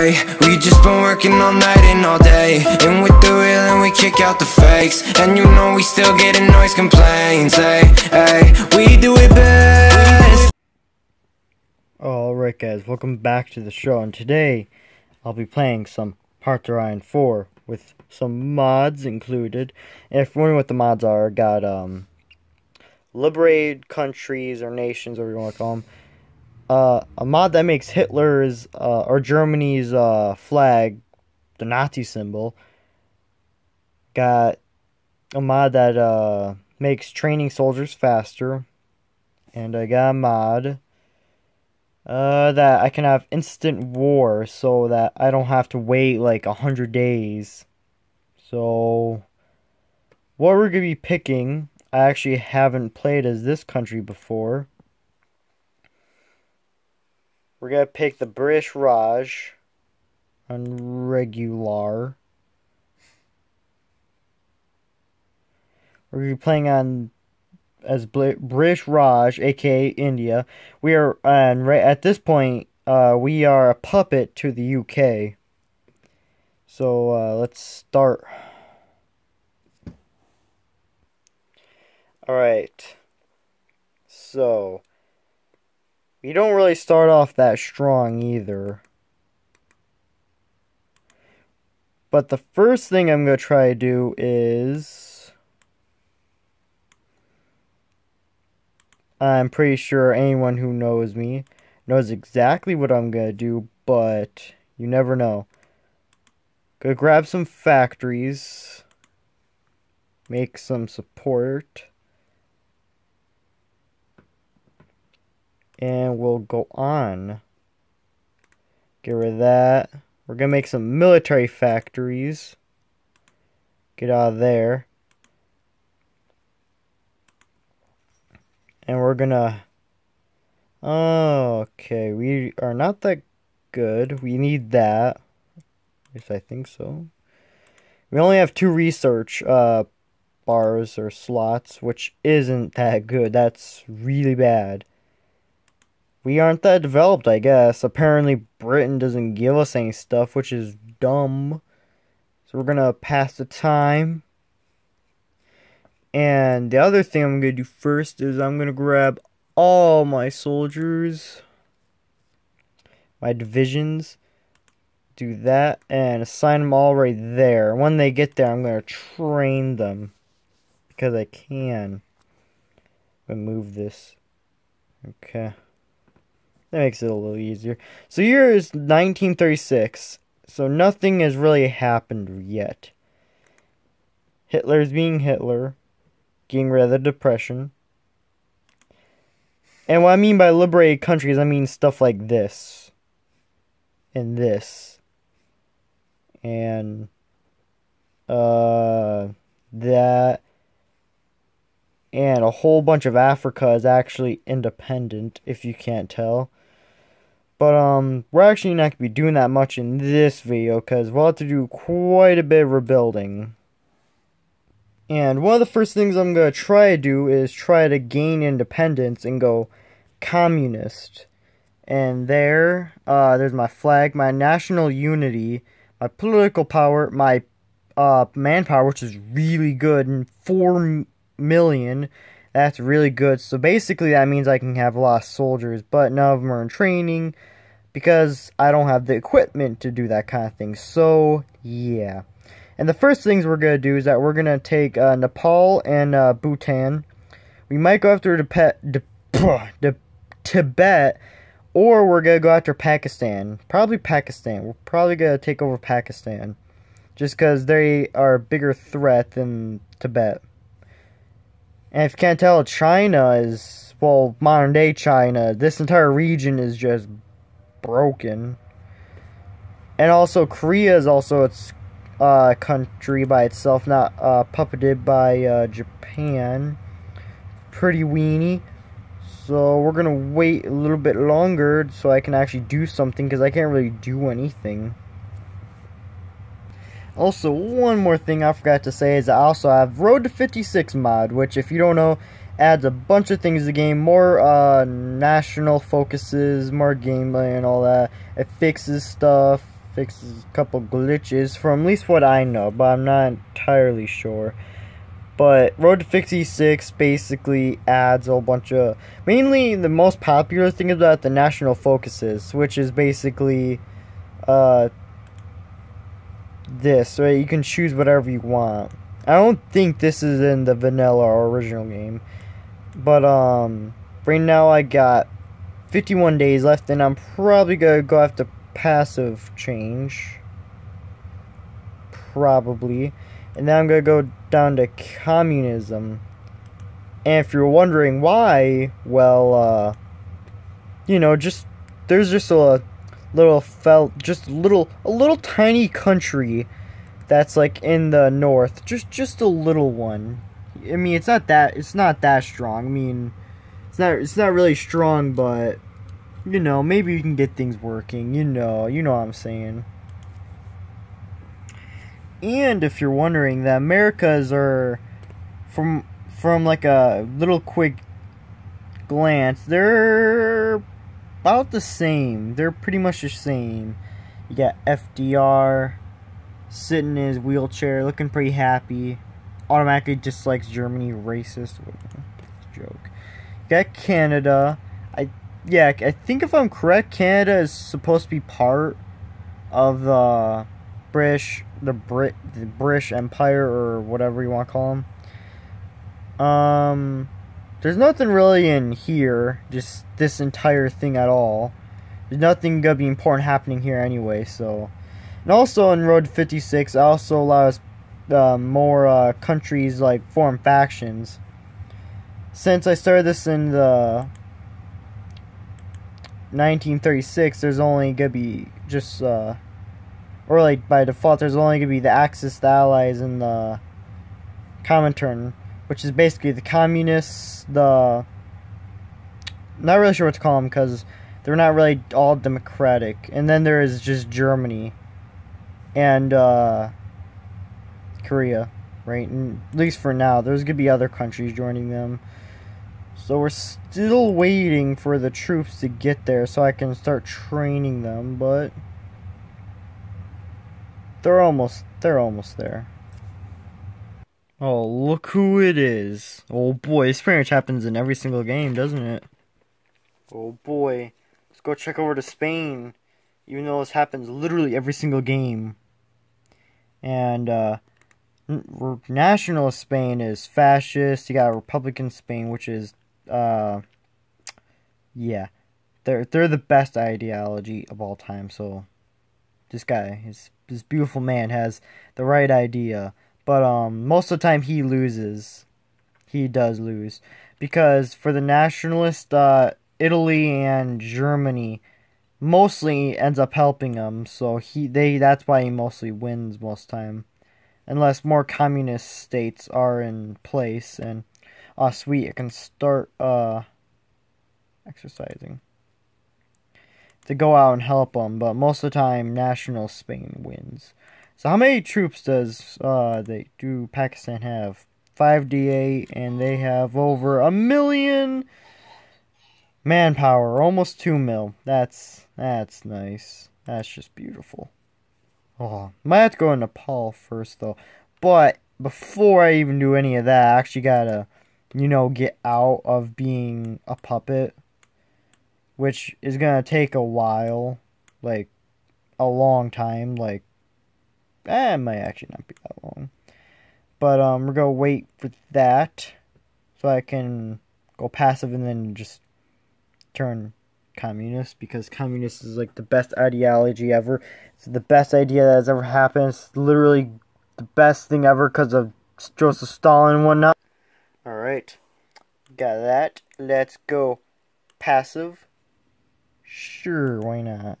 Hey, we just been working all night and all day. And with the real and we kick out the fakes. And you know we still getting noise complaints Hey, hey, we do it best. Alright guys, welcome back to the show. And today I'll be playing some Hearts of Iron 4 with some mods included. And if you're wondering what the mods are, I got um liberated countries or nations, whatever you want to call them. Uh, a mod that makes Hitler's uh, or Germany's uh, flag the Nazi symbol. Got a mod that uh, makes training soldiers faster. And I got a mod uh, that I can have instant war so that I don't have to wait like a hundred days. So, what we're gonna be picking, I actually haven't played as this country before. We're gonna pick the British Raj on regular. We're playing on as British Raj, aka India. We are, and right at this point, uh, we are a puppet to the UK. So uh, let's start. Alright. So, we don't really start off that strong either. But the first thing I'm going to try to do is I'm pretty sure anyone who knows me knows exactly what I'm going to do, but you never know. Go grab some factories. Make some support. And we'll go on. Get rid of that. We're going to make some military factories. Get out of there. And we're gonna... Oh, okay, we are not that good. We need that. Yes, I think so. We only have two research uh, bars or slots, which isn't that good. That's really bad. We aren't that developed, I guess. Apparently, Britain doesn't give us any stuff, which is dumb. So we're gonna pass the time. And the other thing I'm to do first is I'm to grab all my soldiers, my divisions, do that, and assign them all right there. When they get there, I'm to train them because I can. move this. Okay. That makes it a little easier. So here is 1936. So nothing has really happened yet. Hitler's being Hitler getting rid of the depression. And what I mean by liberated countries, I mean stuff like this. And this. And uh that and a whole bunch of Africa is actually independent, if you can't tell. But um, we're actually not going to be doing that much in this video, because we'll have to do quite a bit of rebuilding. And one of the first things I'm going to try to do is try to gain independence and go communist. And there, uh, there's my flag, my national unity, my political power, my uh, manpower, which is really good, and 4 million. That's really good. So basically, that means I can have lost soldiers, but none of them are in training because I don't have the equipment to do that kind of thing. So, yeah. And the first things we're going to do is that we're going to take uh, Nepal and uh, Bhutan. We might go after Tibet, or we're going to go after Pakistan. Probably Pakistan. We're probably going to take over Pakistan. Just because they are a bigger threat than Tibet. And if you can't tell, China is, well, modern day China. This entire region is just broken. And also, Korea is also, it's uh, country by itself, not uh, puppeted by uh, Japan. Pretty weenie. So we're gonna wait a little bit longer so I can actually do something because I can't really do anything. Also, one more thing I forgot to say is I also have Road to 56 mod, which if you don't know, adds a bunch of things to the game. More uh, national focuses, more gameplay and all that. It fixes stuff fixes a couple glitches from at least what I know, but I'm not entirely sure. But Road to 56 basically adds a whole bunch of. Mainly, the most popular thing about the national focuses, which is basically uh, this, right? You can choose whatever you want. I don't think this is in the vanilla or original game. But, um, right now I got 51 days left, and I'm probably gonna go after passive change. Probably. And then I'm gonna go down to communism. And if you're wondering why, well, uh, you know, just there's just a little felt, just a little, a little tiny country that's like in the north, just just a little one. I mean, it's not that it's not that strong. I mean, it's not it's not really strong, but you know, maybe you can get things working. You know, you know what I'm saying. And if you're wondering, the Americas are from from like a little quick glance, they're about the same. They're pretty much the same. You got FDR sitting in his wheelchair, looking pretty happy. Automatically dislikes Germany, racist. Joke. You got Canada. I yeah, I think if I'm correct, Canada is supposed to be part of the British, the Brit, the British Empire or whatever you want to call them. Um, there's nothing really in here, just this entire thing at all. There's nothing gonna be important happening here anyway. So, and also in Road 56, also allows uh, more uh, countries like form factions. Since I started this in the 1936, there's only gonna be just uh, or like by default, there's only gonna be the Axis, the Allies, and the Comintern, which is basically the communists. The not really sure what to call them because they're not really all democratic. And then there is just Germany and uh, Korea, right? And at least for now, there's gonna be other countries joining them. So we're still waiting for the troops to get there so I can start training them, but they're almost they're almost there. Oh, look who it is. Oh boy, this pretty much happens in every single game, doesn't it? Oh boy. Let's go check over to Spain. Even though this happens literally every single game. And uh nationalist Spain is fascist. You got Republican Spain, which is uh yeah. They're they're the best ideology of all time, so this guy, this this beautiful man has the right idea, but um most of the time he loses. He does lose because for the nationalist uh Italy and Germany mostly ends up helping him, so he they that's why he mostly wins most time. Unless more communist states are in place and oh sweet, it can start uh exercising to go out and help them, but most of the time, national Spain wins. So how many troops does uh, they do Pakistan have? 5d8, and they have over a million manpower, almost 2 mil. That's that's nice. That's just beautiful. Oh, might have to go to Nepal first though. But before I even do any of that, I actually gotta, you know, get out of being a puppet which is gonna take a while, like a long time. Like, eh, it might actually not be that long, but um, we're gonna wait for that so I can go passive and then just turn communist because communist is like the best ideology ever. It's the best idea that has ever happened. It's literally the best thing ever because of Joseph Stalin and whatnot. Alright, got that. Let's go passive. Sure, why not?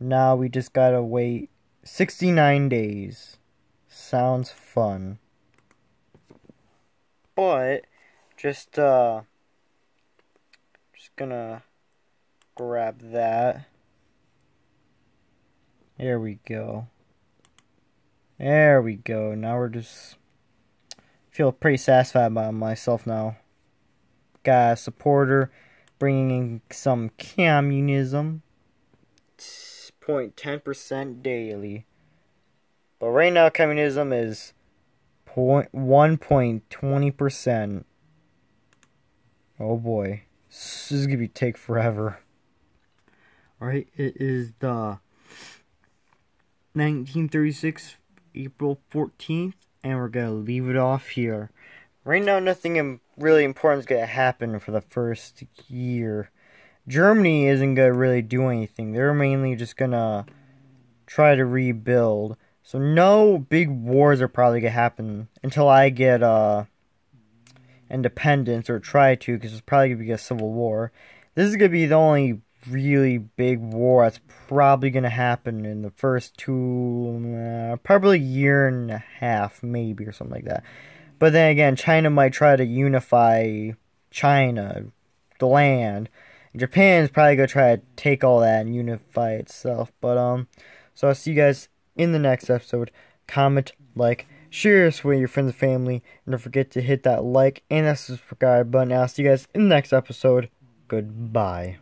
Now we just gotta wait 69 days. Sounds fun. But, just, uh, just gonna grab that. There we go. There we go. Now we're just feel pretty satisfied by myself now. Got a supporter bringing in some communism. 0.10% daily. But right now, communism is 1.20%. Oh boy. This is going to take forever. Alright, it is the 1936 April 14th, and we're going to leave it off here. Right now, nothing really important is going to happen for the first year. Germany isn't going to really do anything. They're mainly just going to try to rebuild. So no big wars are probably going to happen until I get uh, independence or try to because it's probably going to be a civil war. This is going to be the only really big war that's probably going to happen in the first two, uh, probably year and a half, maybe, or something like that. But then again, China might try to unify China, the land. Japan's probably gonna try to take all that and unify itself. But um, so I'll see you guys in the next episode. Comment, like, share this with your friends and family, and don't forget to hit that like and that subscribe button. I'll see you guys in the next episode. Goodbye.